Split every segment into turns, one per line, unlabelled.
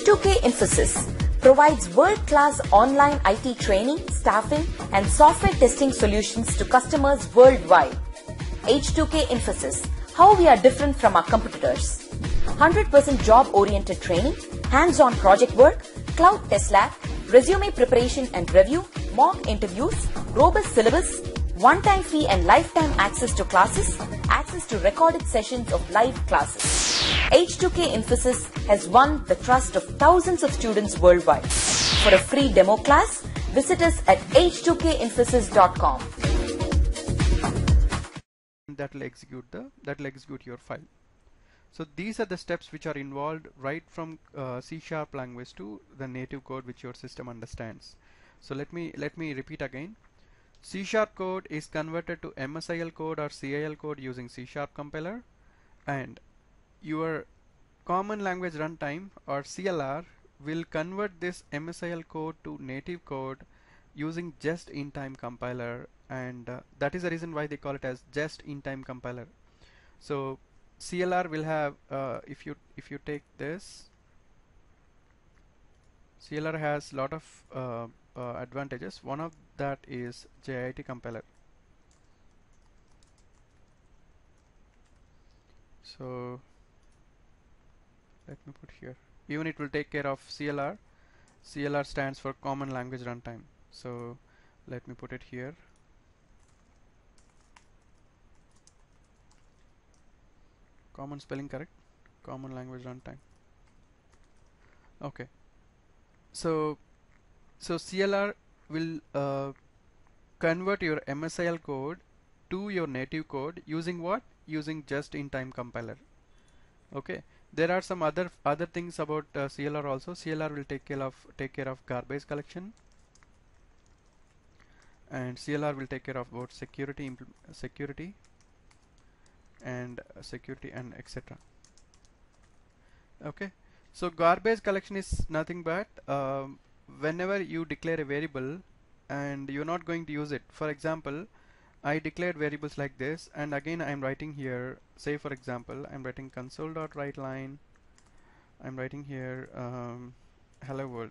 H2K Infosys provides world-class online IT training, staffing, and software testing solutions to customers worldwide. H2K Infosys, how we are different from our competitors. 100% job-oriented training, hands-on project work, cloud test lab, resume preparation and review, mock interviews, robust syllabus, one-time fee and lifetime access to classes, access to recorded sessions of live classes. H2K Infosys has won the trust of thousands of students worldwide. For a free demo class, visit us at h2kinfosys.com.
that will execute the that will execute your file so these are the steps which are involved right from uh, C sharp language to the native code which your system understands so let me let me repeat again C sharp code is converted to MSIL code or CIL code using C sharp compiler and your common language runtime or CLR will convert this MSIL code to native code using just in time compiler and uh, that is the reason why they call it as just in time compiler. So CLR will have uh, if you if you take this CLR has lot of uh, uh, advantages. One of that is JIT compiler. So let me put here. Even it will take care of CLR CLR stands for common language runtime. So let me put it here. Common spelling correct. Common language runtime. Okay. So so CLR will uh, convert your MSIL code to your native code using what? Using just in time compiler. Okay there are some other other things about uh, CLR also. CLR will take care of take care of garbage collection. And CLR will take care of both security security and uh, security and etc okay. So garbage collection is nothing but um, whenever you declare a variable and you're not going to use it. For example I declared variables like this and again I'm writing here say for example I'm writing console dot write line I'm writing here um, hello world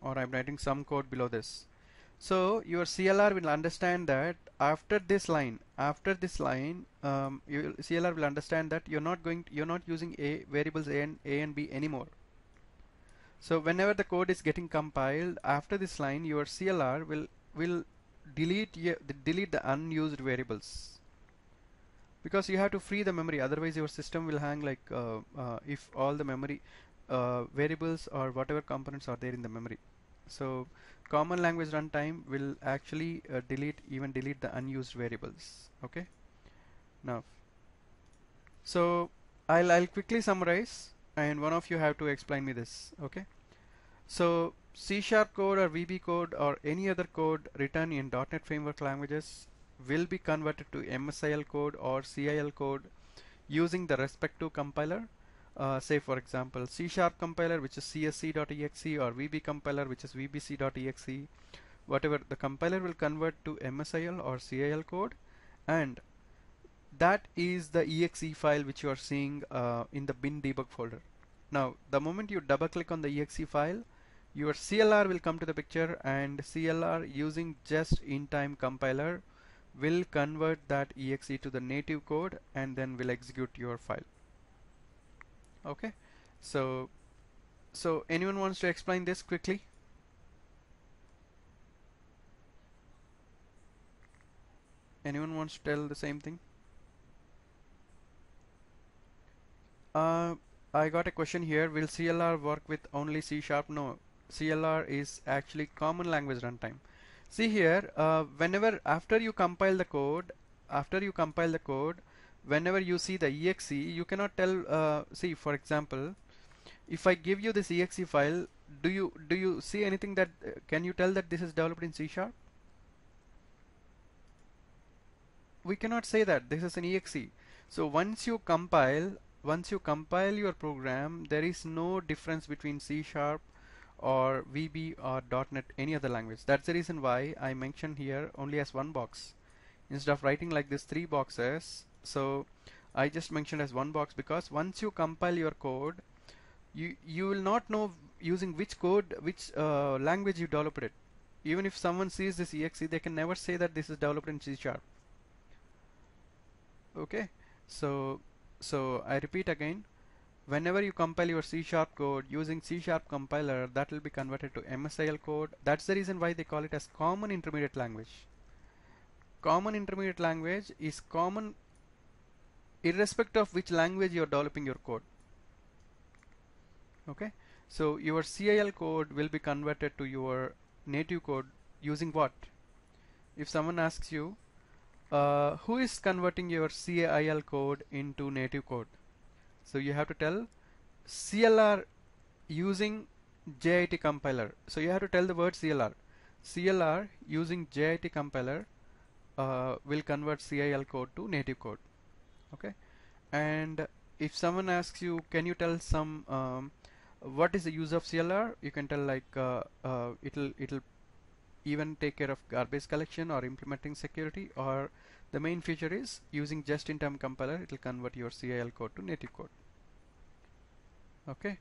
or I'm writing some code below this. So your CLR will understand that after this line after this line um, CLR will understand that you're not going to, you're not using a variables a and a and b anymore. So whenever the code is getting compiled after this line your CLR will will delete delete the unused variables. Because you have to free the memory otherwise your system will hang like uh, uh, if all the memory uh, variables or whatever components are there in the memory. So common language runtime will actually uh, delete even delete the unused variables okay? Now so I'll, I'll quickly summarize and one of you have to explain me this okay so C sharp code or VB code or any other code written in .NET framework languages will be converted to MSIL code or CIL code using the respective compiler. Uh, say for example C sharp compiler which is csc.exe or VB compiler which is vbc.exe whatever the compiler will convert to MSIL or CIL code. And that is the exe file which you are seeing uh, in the bin debug folder. Now the moment you double click on the exe file your CLR will come to the picture and CLR using just in time compiler will convert that exe to the native code and then will execute your file. Okay? So so anyone wants to explain this quickly? Anyone wants to tell the same thing? Uh, I got a question here. Will CLR work with only C sharp? No CLR is actually common language runtime. See here uh, whenever after you compile the code after you compile the code whenever you see the exe you cannot tell uh, see for example if I give you this exe file do you do you see anything that uh, can you tell that this is developed in C sharp? We cannot say that this is an exe. So once you compile once you compile your program there is no difference between C sharp or VB or .NET any other language. That's the reason why I mentioned here only as one box. Instead of writing like this three boxes so I just mentioned as one box because once you compile your code you you will not know using which code which uh, language you developed it. Even if someone sees this exe they can never say that this is developed in C sharp. Okay? So so I repeat again whenever you compile your C sharp code using C sharp compiler that will be converted to MSIL code. That's the reason why they call it as common intermediate language. Common intermediate language is common irrespective of which language you are developing your code. Okay? So your CIL code will be converted to your native code using what? If someone asks you uh, who is converting your CIL code into native code so you have to tell CLR using JIT compiler. So you have to tell the word CLR CLR using JIT compiler uh, will convert CIL code to native code. Okay? And if someone asks you can you tell some um, what is the use of CLR you can tell like uh, uh, it'll it'll even take care of garbage collection or implementing security or the main feature is using just-in-time compiler it will convert your CIL code to native code. Okay?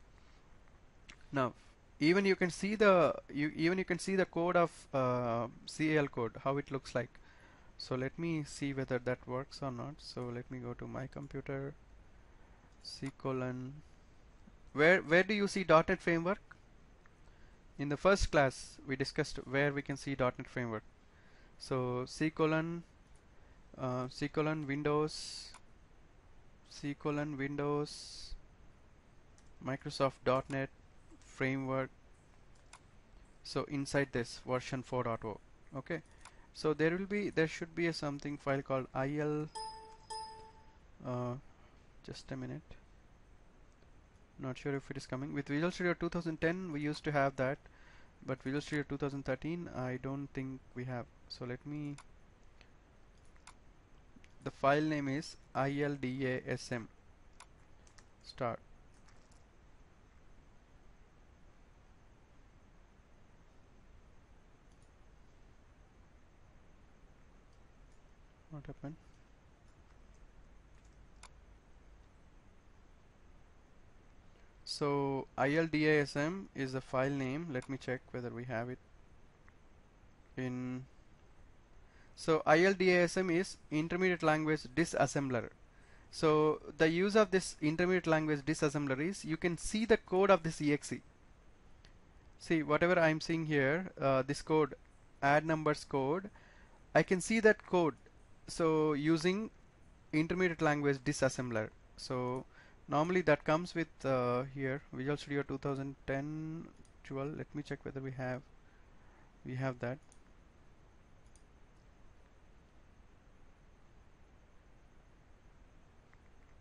Now even you can see the you even you can see the code of uh, CIL code how it looks like. So let me see whether that works or not. So let me go to my computer. C colon. Where where do you see .NET framework in the first class we discussed where we can see .NET framework. So C colon uh, C colon Windows C colon Windows Microsoft .NET framework. So inside this version 4.0 okay? So there will be there should be a something file called il uh, just a minute not sure if it is coming. With Visual Studio 2010 we used to have that. But Visual Studio 2013 I don't think we have. So let me the file name is ildasm start. What happened so ildasm is the file name. Let me check whether we have it. In so ildasm is intermediate language disassembler. So the use of this intermediate language disassembler is you can see the code of this exe see whatever I'm seeing here uh, this code add numbers code I can see that code. So using intermediate language disassembler. So normally that comes with uh, here Visual Studio 2010 12 let me check whether we have we have that.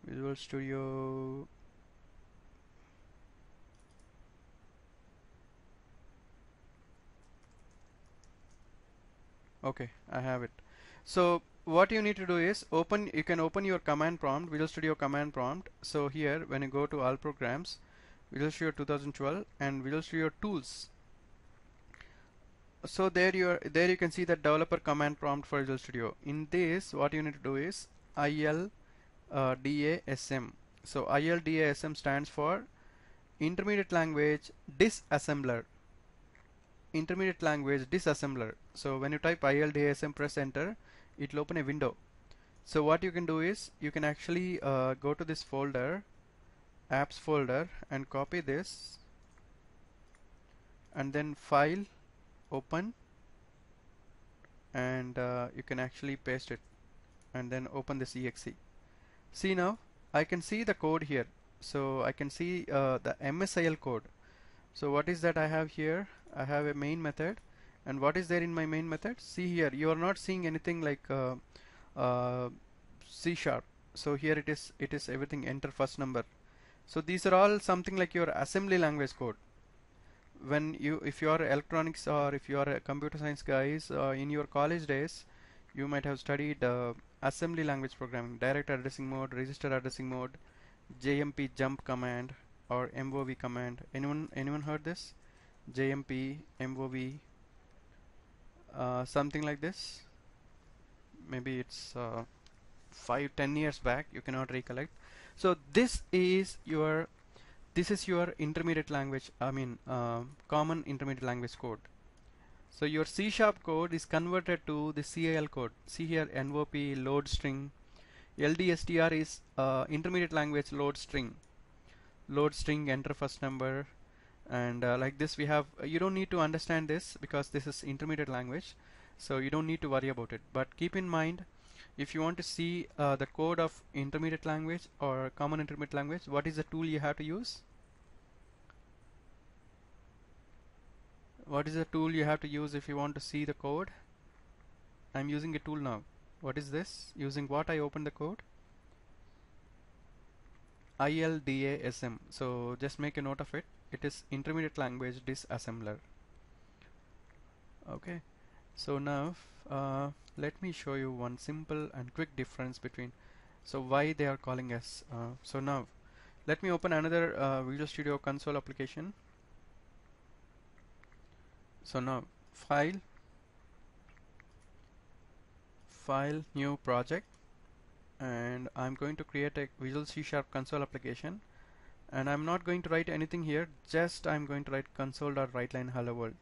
Visual Studio okay I have it. So what you need to do is open you can open your command prompt Visual Studio command prompt. So here when you go to all programs Visual Studio 2012 and Visual Studio tools. So there you are there you can see the developer command prompt for Visual Studio. In this what you need to do is IL uh, so ILDASM stands for intermediate language disassembler. Intermediate language disassembler. So when you type ILDASM press enter it will open a window. So what you can do is you can actually uh, go to this folder apps folder and copy this. And then file open. And uh, you can actually paste it. And then open this exe. See now I can see the code here. So I can see uh, the MSIL code. So what is that I have here? I have a main method and what is there in my main method? See here you are not seeing anything like uh, uh, C sharp. So here it is it is everything enter first number. So these are all something like your assembly language code. When you if you are electronics or if you are a computer science guys uh, in your college days you might have studied uh, assembly language programming direct addressing mode register addressing mode JMP jump command or MOV command. Anyone anyone heard this? JMP MOV uh, something like this. Maybe it's uh, five ten years back you cannot recollect. So this is your this is your intermediate language I mean uh, common intermediate language code. So your C sharp code is converted to the CAL code. See here NVOP load string. LDSTR is uh, intermediate language load string. Load string enter first number and uh, like this we have you don't need to understand this because this is intermediate language so you don't need to worry about it. But keep in mind if you want to see uh, the code of intermediate language or common intermediate language what is the tool you have to use? What is the tool you have to use if you want to see the code? I'm using a tool now. What is this? Using what I open the code? ILDASM so just make a note of it it is intermediate language disassembler. Okay. So now uh, let me show you one simple and quick difference between so why they are calling us uh, so now let me open another uh, Visual Studio console application. So now file file new project and I'm going to create a Visual C Sharp console application and I'm not going to write anything here. Just I'm going to write console.writeline hello world.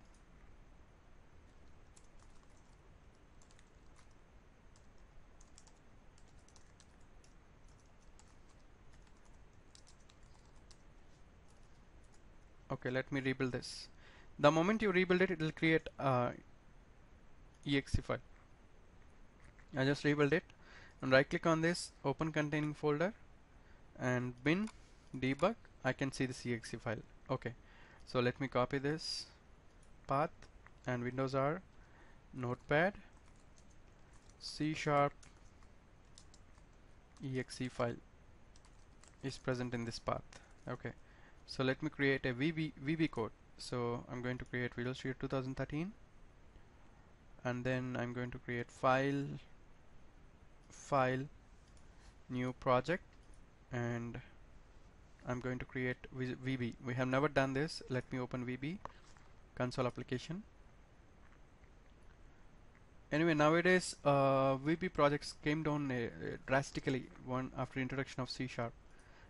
Okay let me rebuild this. The moment you rebuild it it will create a exe file. I just rebuild it. And right click on this open containing folder and bin debug I can see the exe file. Okay. So let me copy this path and windows R notepad C sharp exe file is present in this path. Okay. So let me create a VB, VB code. So I'm going to create Visual Studio 2013 and then I'm going to create file file new project and I'm going to create VB we have never done this. Let me open VB console application. Anyway nowadays uh, VB projects came down uh, drastically one after introduction of C sharp.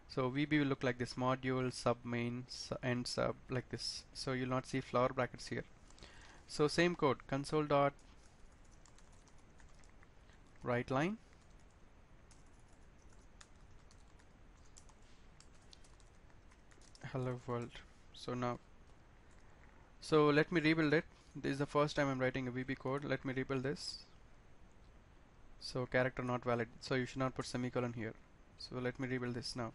So VB will look like this module sub main su end sub like this. So you'll not see flower brackets here. So same code console dot write line hello world. So now so let me rebuild it. This is the first time I'm writing a VB code. Let me rebuild this. So character not valid. So you should not put semicolon here. So let me rebuild this now.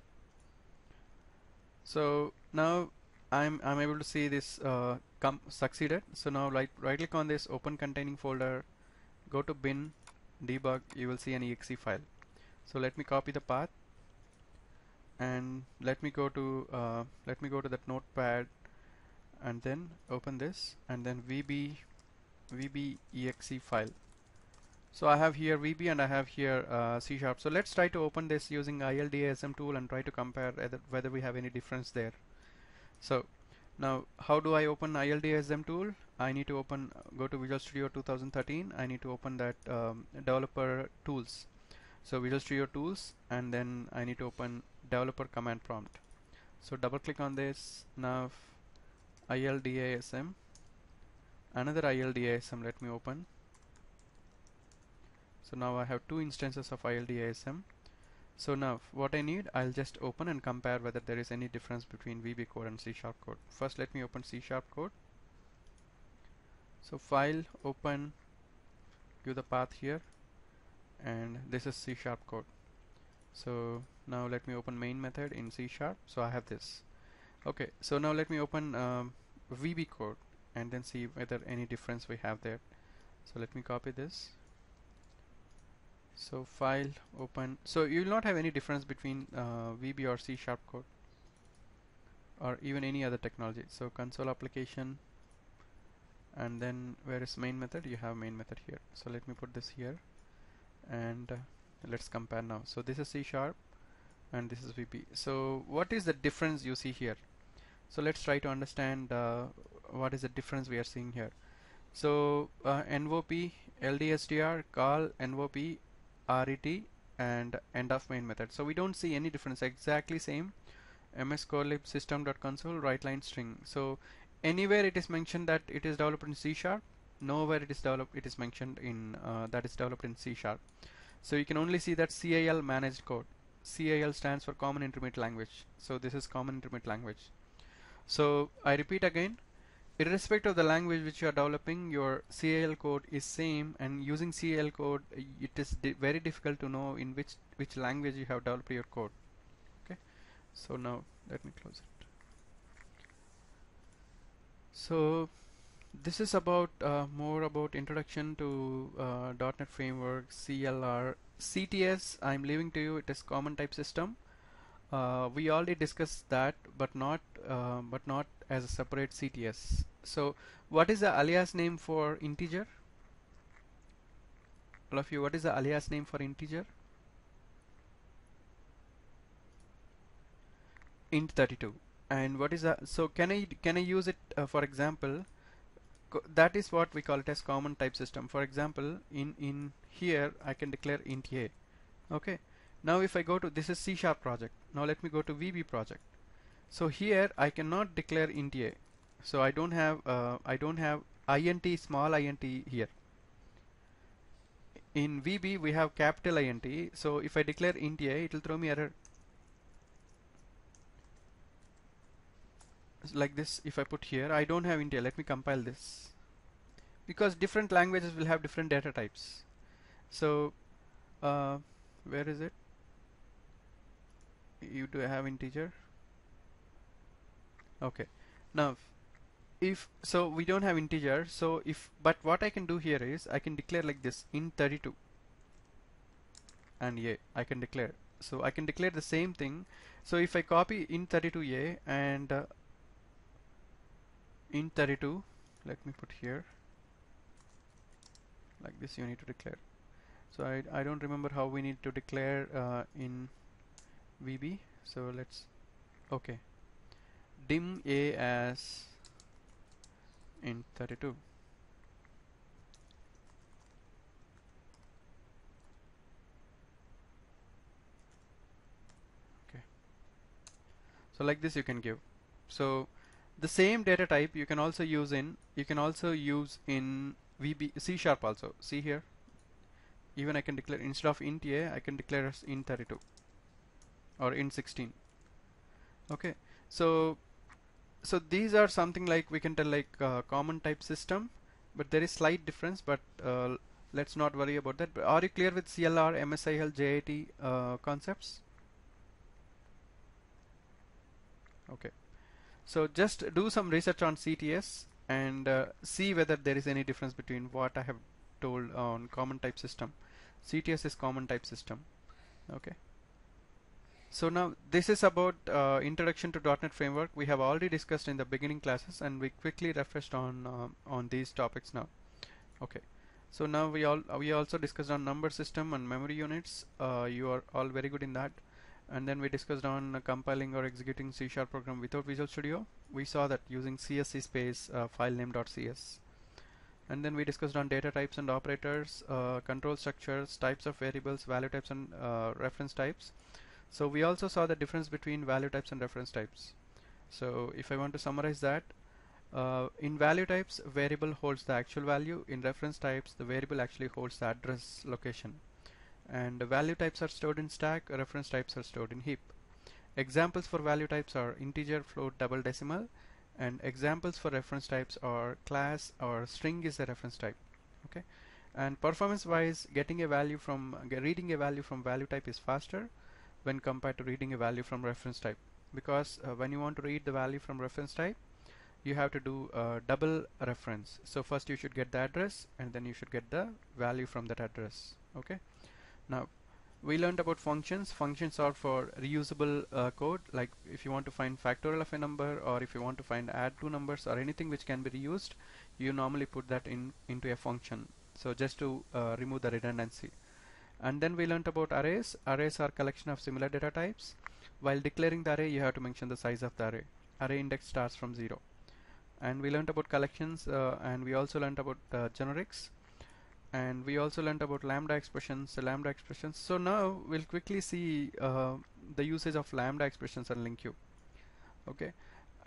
So now I'm I'm able to see this uh, come succeeded. So now right right click on this open containing folder. Go to bin debug. You will see an exe file. So let me copy the path and let me go to uh, let me go to that notepad and then open this and then VB VB exe file. So I have here VB and I have here uh, C sharp. So let's try to open this using ILDASM tool and try to compare whether we have any difference there. So now how do I open ILDASM tool? I need to open go to Visual Studio 2013 I need to open that um, developer tools. So Visual Studio tools and then I need to open developer command prompt. So double click on this. Now ILDASM another ILDASM let me open. So now I have two instances of ILDASM so now what I need I'll just open and compare whether there is any difference between VB code and C sharp code. First let me open C sharp code. So file open give the path here. And this is C sharp code. So now let me open main method in C sharp. So I have this. Okay so now let me open um, VB code and then see whether any difference we have there. So let me copy this. So file open. So you will not have any difference between uh, VB or C sharp code or even any other technology. So console application and then where is main method? You have main method here. So let me put this here and uh, let's compare now. So this is C sharp and this is VB so what is the difference you see here? So let's try to understand uh, what is the difference we are seeing here. So uh, NVOP LDSTR call NVOP RET and end of main method. So we don't see any difference. Exactly same. Ms corelib system.console write line string. So anywhere it is mentioned that it is developed in C sharp nowhere it is developed it is mentioned in uh, that is developed in C sharp. So you can only see that CIL managed code CIL stands for common intermediate language. So this is common intermediate language. So I repeat again irrespective of the language which you are developing your CIL code is same and using CIL code it is di very difficult to know in which which language you have developed your code. Okay? So now let me close it. So this is about uh, more about introduction to uh, .NET Framework, CLR, CTS. I'm leaving to you. It is common type system. Uh, we already discussed that, but not uh, but not as a separate CTS. So, what is the alias name for integer? All of you, what is the alias name for integer? int 32 and what is that so can I can I use it uh, for example that is what we call it as common type system for example in in here I can declare int a. Okay. Now if I go to this is C sharp project. Now let me go to VB project. So here I cannot declare int a. So I don't have uh, I don't have int small int here. In VB we have capital int so if I declare int a it will throw me error. Like this if I put here I don't have int a let me compile this. Because different languages will have different data types so uh, where is it? You do have integer? Okay. Now if so we don't have integer so if but what I can do here is I can declare like this int 32 and yeah I can declare. So I can declare the same thing. So if I copy int 32a and uh, int 32 let me put here. Like this you need to declare so I, I don't remember how we need to declare uh, in VB so let's okay. Dim a as int 32 okay. So like this you can give. So the same data type you can also use in you can also use in VB C sharp also. See here even I can declare instead of int a I can declare as int 32 or int 16 okay so so these are something like we can tell like uh, common type system but there is slight difference but uh, let's not worry about that. But are you clear with CLR MSIL JIT uh, concepts? Okay. So just do some research on CTS and uh, see whether there is any difference between what I have told on common type system. CTS is common type system. Okay. So now this is about uh, introduction to .NET framework. We have already discussed in the beginning classes and we quickly refreshed on uh, on these topics now. Okay. So now we all we also discussed on number system and memory units. Uh, you are all very good in that and then we discussed on uh, compiling or executing C program without Visual Studio we saw that using CSC space uh, file name.cs and then we discussed on data types and operators uh, control structures types of variables value types and uh, reference types. So we also saw the difference between value types and reference types. So if I want to summarize that uh, in value types variable holds the actual value. In reference types the variable actually holds the address location. And value types are stored in stack reference types are stored in heap. Examples for value types are integer float double decimal and examples for reference types are class or string is a reference type okay? And performance wise getting a value from uh, reading a value from value type is faster when compared to reading a value from reference type. Because uh, when you want to read the value from reference type you have to do a double reference. So first you should get the address and then you should get the value from that address okay? Now we learned about functions. Functions are for reusable uh, code. Like if you want to find factorial of a number or if you want to find add two numbers or anything which can be reused you normally put that in into a function. So just to uh, remove the redundancy. And then we learned about arrays. Arrays are collection of similar data types. While declaring the array you have to mention the size of the array. Array index starts from 0 and we learned about collections uh, and we also learned about uh, generics and we also learned about lambda expressions lambda expressions. So now we'll quickly see uh, the usage of lambda expressions and LINQ okay?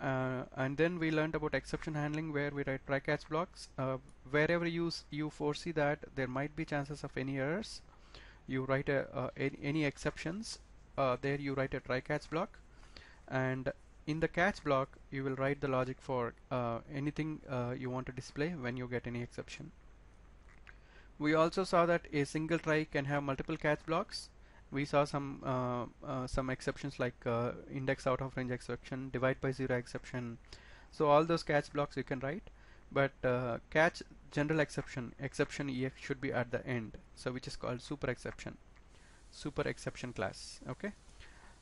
Uh, and then we learned about exception handling where we write try catch blocks. Uh, wherever you you foresee that there might be chances of any errors you write a uh, any, any, exceptions uh, there you write a try catch block. And in the catch block you will write the logic for uh, anything you want to display when you get any exception we also saw that a single try can have multiple catch blocks. We saw some uh, uh, some exceptions like uh, index out of range exception divide by zero exception. So all those catch blocks you can write but uh, catch general exception exception ex should be at the end. So which is called super exception super exception class okay?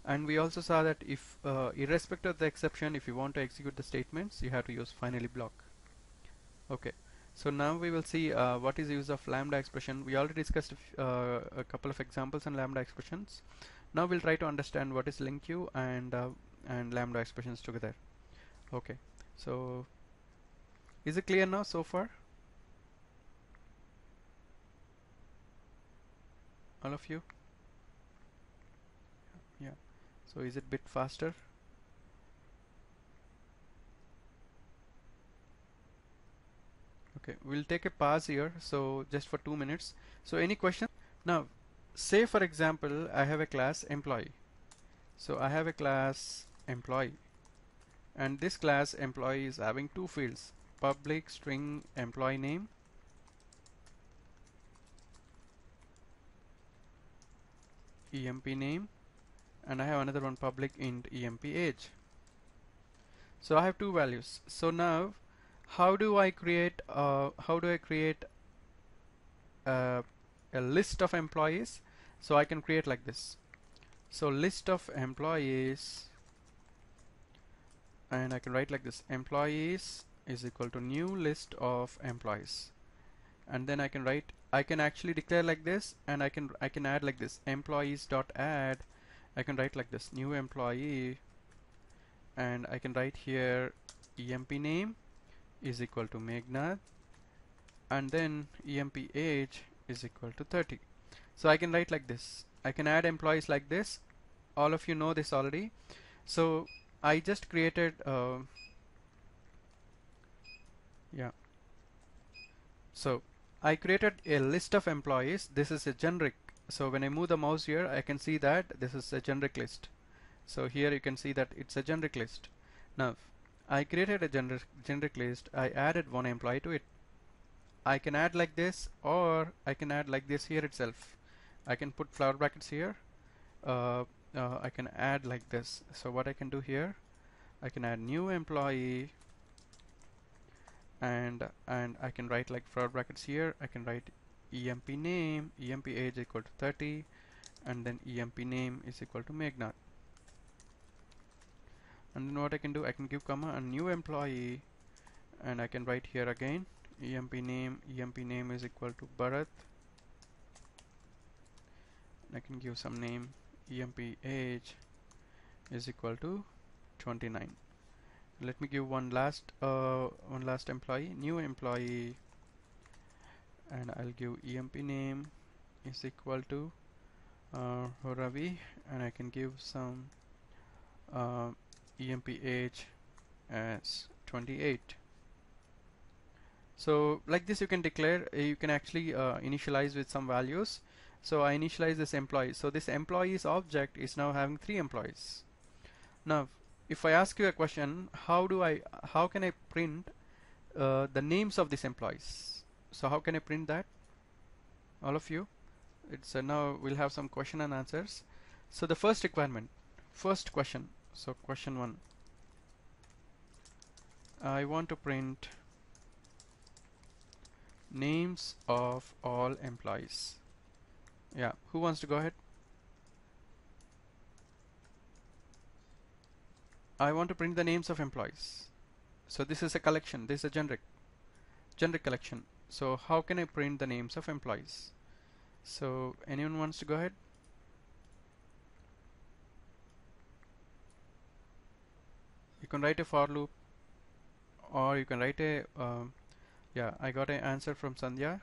And we also saw that if uh, irrespective of the exception if you want to execute the statements you have to use finally block okay so now we will see uh, what is the use of lambda expression. We already discussed uh, a couple of examples on lambda expressions. Now we'll try to understand what is LINQ and uh, and lambda expressions together. Okay, so is it clear now so far? All of you? Yeah. So is it bit faster? Okay we'll take a pause here so just for two minutes. So any question? Now say for example I have a class employee. So I have a class employee and this class employee is having two fields public string employee name emp name and I have another one public int emp age. So I have two values. So now how do I create uh, how do I create uh, a list of employees? So I can create like this. So list of employees and I can write like this. Employees is equal to new list of employees. And then I can write I can actually declare like this and I can I can add like this. Employees dot add I can write like this. New employee and I can write here emp name is equal to Meghnad and then emp age is equal to 30 so I can write like this. I can add employees like this. All of you know this already. So I just created uh, yeah. So I created a list of employees. This is a generic. So when I move the mouse here I can see that this is a generic list. So here you can see that it's a generic list. Now I created a generic, generic list. I added one employee to it. I can add like this or I can add like this here itself. I can put flower brackets here. Uh, uh, I can add like this. So what I can do here I can add new employee and and I can write like flower brackets here. I can write emp name emp age equal to 30 and then emp name is equal to Meghnad and then what I can do? I can give comma a new employee and I can write here again emp name emp name is equal to Bharat. I can give some name emp age is equal to 29 let me give one last uh, one last employee new employee. And I'll give emp name is equal to uh, Ravi. And I can give some uh, emp age as 28 so like this you can declare uh, you can actually uh, initialize with some values. So I initialize this employee. So this employees object is now having three employees. Now if I ask you a question how do I how can I print uh, the names of these employees? So how can I print that? All of you? It's uh, now we'll have some question and answers. So the first requirement first question so question one. I want to print names of all employees. Yeah who wants to go ahead? I want to print the names of employees. So this is a collection. This is a generic generic collection. So how can I print the names of employees? So anyone wants to go ahead can write a for loop or you can write a um, yeah I got an answer from Sandhya